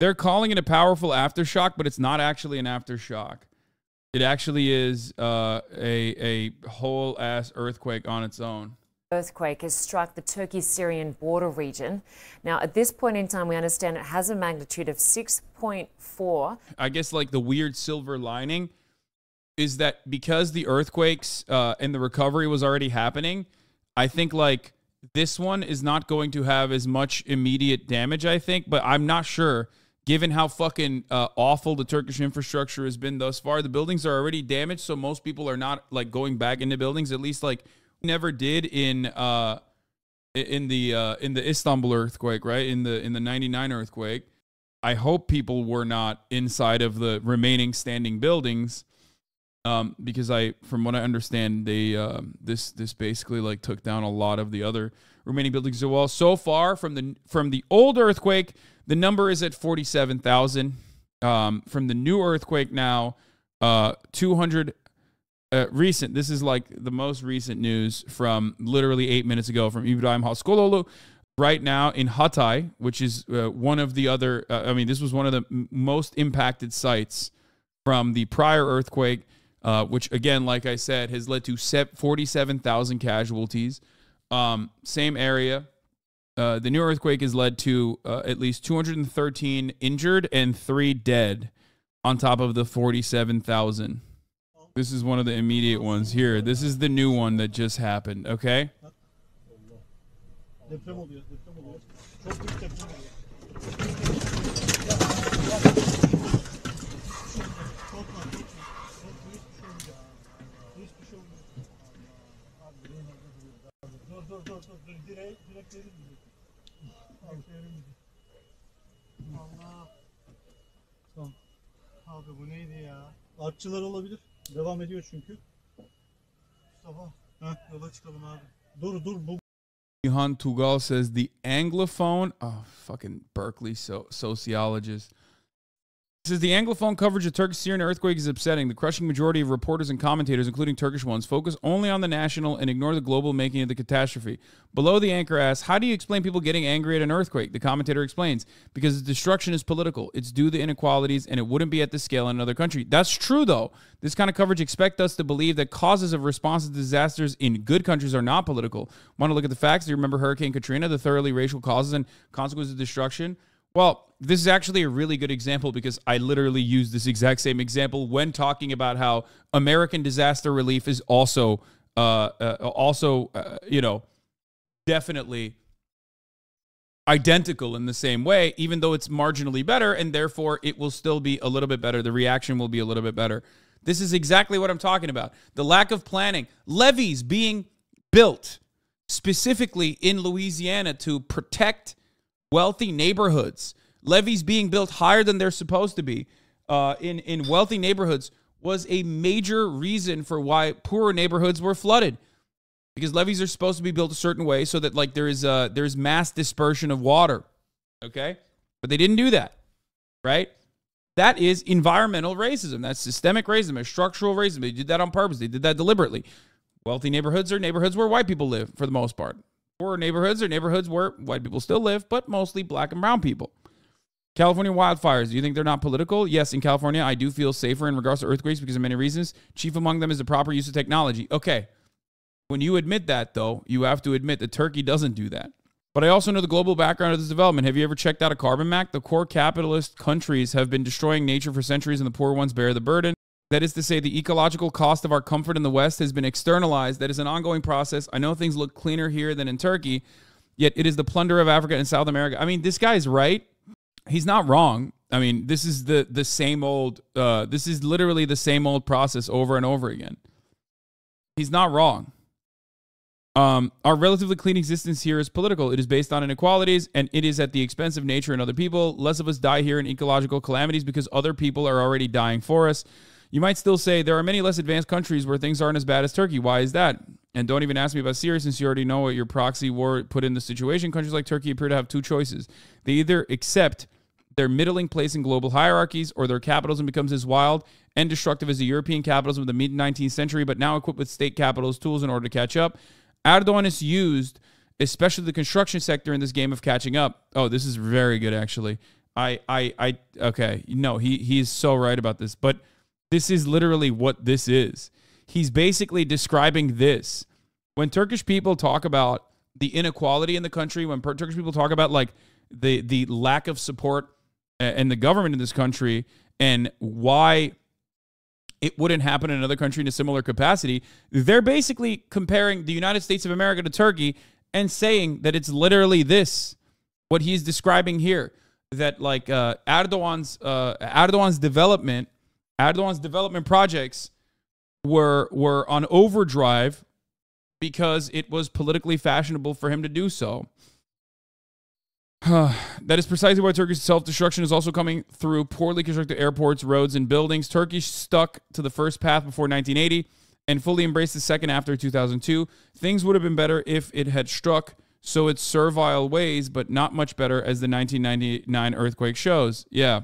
They're calling it a powerful aftershock, but it's not actually an aftershock. It actually is uh, a a whole ass earthquake on its own. Earthquake has struck the Turkey Syrian border region. Now, at this point in time, we understand it has a magnitude of 6.4. I guess like the weird silver lining is that because the earthquakes uh, and the recovery was already happening, I think like this one is not going to have as much immediate damage. I think, but I'm not sure given how fucking uh, awful the Turkish infrastructure has been thus far. The buildings are already damaged, so most people are not like going back into buildings. At least like never did in uh in the uh in the Istanbul earthquake, right? In the in the 99 earthquake. I hope people were not inside of the remaining standing buildings. Um, because I, from what I understand, they uh, this this basically like took down a lot of the other remaining buildings as well. So far from the from the old earthquake, the number is at 47,000. Um, from the new earthquake now, uh, 200 uh, recent. This is like the most recent news from literally eight minutes ago from Ibrahim Haskologlu. Right now in Hatay, which is uh, one of the other, uh, I mean, this was one of the m- most impacted sites from the prior earthquake, uh, which again, like I said, has led to 47,000 casualties. Um, same area, uh, the new earthquake has led to uh, at least 213 injured and three dead on top of the 47,000. This is one of the immediate ones here. This is the new one that just happened, okay? Allah. Tamam. Abi bu neydi ya? Artçılar olabilir. Devam ediyor çünkü. Mustafa. Heh, yola çıkalım abi. Dur dur bu Johan Tugal says the Anglophone, oh, fucking Berkeley so- sociologist. Says the Anglophone coverage of Turkish Syrian earthquake is upsetting. The crushing majority of reporters and commentators, including Turkish ones, focus only on the national and ignore the global making of the catastrophe. Below the anchor asks, How do you explain people getting angry at an earthquake? The commentator explains, Because the destruction is political. It's due to inequalities and it wouldn't be at this scale in another country. That's true, though. This kind of coverage expect us to believe that causes of responses to disasters in good countries are not political. Want to look at the facts? Do you remember Hurricane Katrina, the thoroughly racial causes and consequences of destruction? Well, this is actually a really good example because I literally use this exact same example when talking about how American disaster relief is also, uh, uh also, uh, you know, definitely identical in the same way, even though it's marginally better, and therefore it will still be a little bit better. The reaction will be a little bit better. This is exactly what I'm talking about. The lack of planning, levees being built specifically in Louisiana to protect wealthy neighborhoods, levees being built higher than they're supposed to be uh, in, in wealthy neighborhoods was a major reason for why poorer neighborhoods were flooded. Because levees are supposed to be built a certain way so that like there is uh, there's mass dispersion of water. Okay? But they didn't do that. Right? That is environmental racism. That's systemic racism. It's structural racism. They did that on purpose. They did that deliberately. Wealthy neighborhoods are neighborhoods where white people live for the most part. Poor neighborhoods or neighborhoods where white people still live, but mostly black and brown people. California wildfires. Do you think they're not political? Yes, in California, I do feel safer in regards to earthquakes because of many reasons. Chief among them is the proper use of technology. Okay. When you admit that, though, you have to admit that Turkey doesn't do that. But I also know the global background of this development. Have you ever checked out a carbon map? The core capitalist countries have been destroying nature for centuries, and the poor ones bear the burden. That is to say, the ecological cost of our comfort in the West has been externalized. That is an ongoing process. I know things look cleaner here than in Turkey, yet it is the plunder of Africa and South America. I mean, this guy's right. He's not wrong. I mean, this is the the same old. Uh, this is literally the same old process over and over again. He's not wrong. Um, our relatively clean existence here is political. It is based on inequalities, and it is at the expense of nature and other people. Less of us die here in ecological calamities because other people are already dying for us. You might still say there are many less advanced countries where things aren't as bad as Turkey. Why is that? And don't even ask me about Syria since you already know what your proxy war put in the situation. Countries like Turkey appear to have two choices. They either accept their middling place in global hierarchies or their capitalism becomes as wild and destructive as the European capitalism of the mid 19th century, but now equipped with state capitalist tools in order to catch up. Erdogan is used, especially the construction sector, in this game of catching up. Oh, this is very good, actually. I, I, I, okay. No, he, he's so right about this. But this is literally what this is. He's basically describing this. When Turkish people talk about the inequality in the country, when Turkish people talk about like the, the lack of support and the government in this country and why it wouldn't happen in another country in a similar capacity, they're basically comparing the United States of America to Turkey and saying that it's literally this, what he's describing here, that like uh, Erdogan's uh, Erdogan's development, Erdogan's development projects were were on overdrive because it was politically fashionable for him to do so. that is precisely why Turkey's self destruction is also coming through poorly constructed airports, roads, and buildings. Turkey stuck to the first path before 1980 and fully embraced the second after 2002. Things would have been better if it had struck so its servile ways, but not much better as the 1999 earthquake shows. Yeah.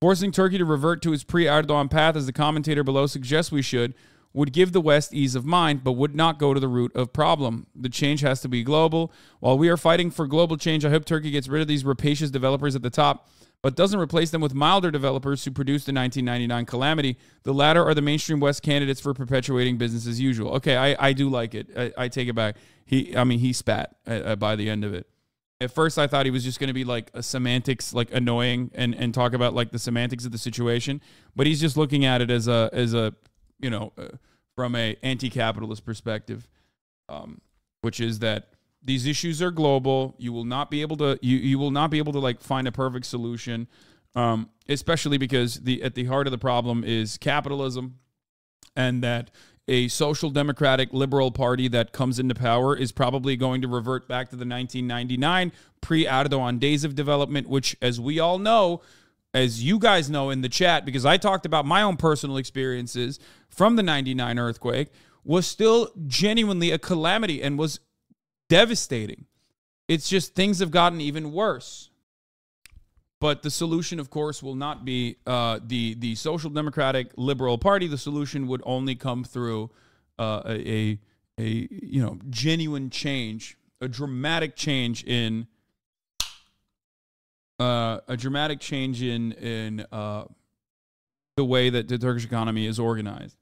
Forcing Turkey to revert to its pre Erdogan path, as the commentator below suggests we should, would give the West ease of mind, but would not go to the root of problem. The change has to be global. While we are fighting for global change, I hope Turkey gets rid of these rapacious developers at the top, but doesn't replace them with milder developers who produced the 1999 calamity. The latter are the mainstream West candidates for perpetuating business as usual. Okay, I, I do like it. I, I take it back. He, I mean, he spat uh, uh by the end of it. At first, I thought he was just going to be like a semantics, like annoying, and and talk about like the semantics of the situation. But he's just looking at it as a as a you know, uh, from a anti-capitalist perspective, um, which is that these issues are global. You will not be able to you you will not be able to like find a perfect solution, um, especially because the at the heart of the problem is capitalism, and that a social democratic liberal party that comes into power is probably going to revert back to the 1999 pre Erdogan days of development, which, as we all know, as you guys know in the chat, because I talked about my own personal experiences from the 99 earthquake, was still genuinely a calamity and was devastating. It's just things have gotten even worse. But the solution, of course, will not be uh, the the Social Democratic Liberal Party. The solution would only come through uh, a a you know genuine change, a dramatic change in uh, a dramatic change in in uh, the way that the Turkish economy is organized.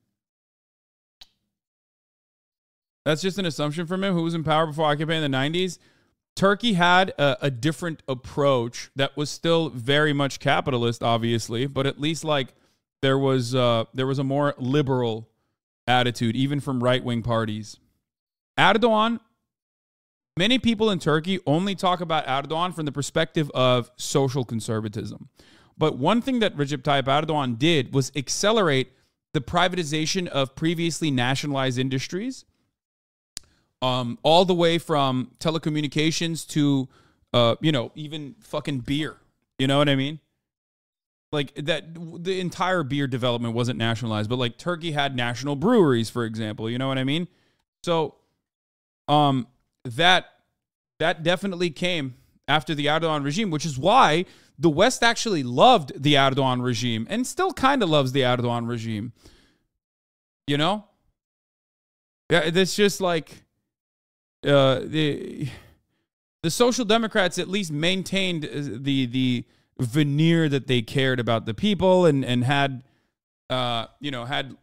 That's just an assumption from him. Who was in power before occupying in the '90s? Turkey had a, a, different approach that was still very much capitalist, obviously, but at least like there was uh, there was a more liberal attitude, even from right wing parties. Erdogan Many people in Turkey only talk about Erdogan from the perspective of social conservatism. But one thing that Recep Tayyip Erdogan did was accelerate the privatization of previously nationalized industries, um, all the way from telecommunications to, uh, you know, even fucking beer. You know what I mean? Like that, the entire beer development wasn't nationalized, but like Turkey had national breweries, for example. You know what I mean? So, um, that that definitely came after the Erdogan regime, which is why the West actually loved the Erdogan regime and still kind of loves the Erdogan regime. You know? Yeah, it's just like uh, the the Social Democrats at least maintained uh, the the veneer that they cared about the people and and had uh, you know had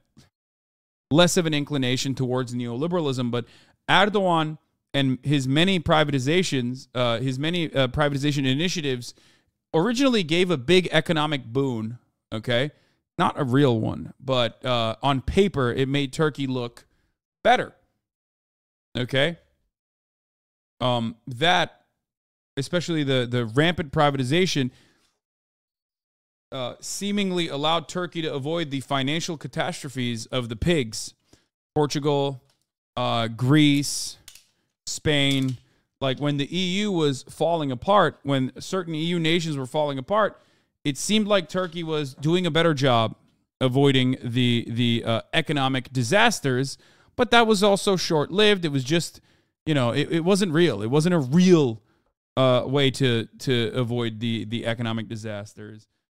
less of an inclination towards neoliberalism, but Erdogan and his many privatizations, uh, his many uh, privatization initiatives, originally gave a big economic boon. Okay, not a real one, but uh, on paper, it made Turkey look better. Okay, um, that especially the the rampant privatization. Uh, seemingly allowed Turkey to avoid the financial catastrophes of the pigs, Portugal, uh, Greece, Spain, like when the EU was falling apart, when certain EU nations were falling apart, it seemed like Turkey was doing a better job avoiding the the uh, economic disasters, but that was also short lived. It was just, you know, it, it wasn't real. It wasn't a real uh, way to to avoid the the economic disasters.